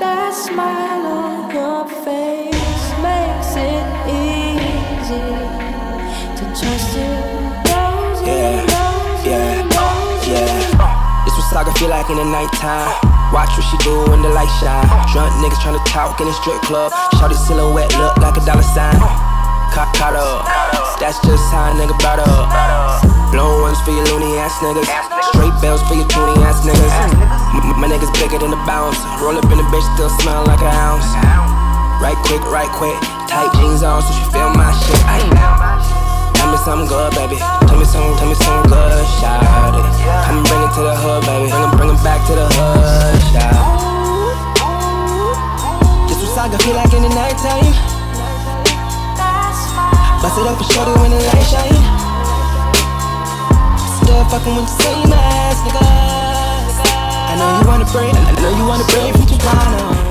That smile on your face makes it easy to trust you. Yeah, yeah, yeah. This what Saga feel like in the nighttime. Watch what she do when the light shine. Drunk niggas tryna talk in the strip club. Shorty silhouette look like a dollar sign. Caught, caught up. That's just how a nigga brought up. Blown ones for your loonie ass niggas. Straight bells for your toonie ass niggas. M- my niggas Roll up in the bitch, still smell like an ounce. Right quick, right quick. Tight jeans on, so she feel my shit. Ay. Tell me something good, baby. Tell me something, tell me something good, shout it. Come bring it to the hood, baby. Bring it, bring it back to the hood, shout. it. Just what Saga feel like in the nighttime. Bust it up and shorty when the light shine. Still fucking with the same ass nigga. I know you wanna bring, I know you wanna bring from Toronto.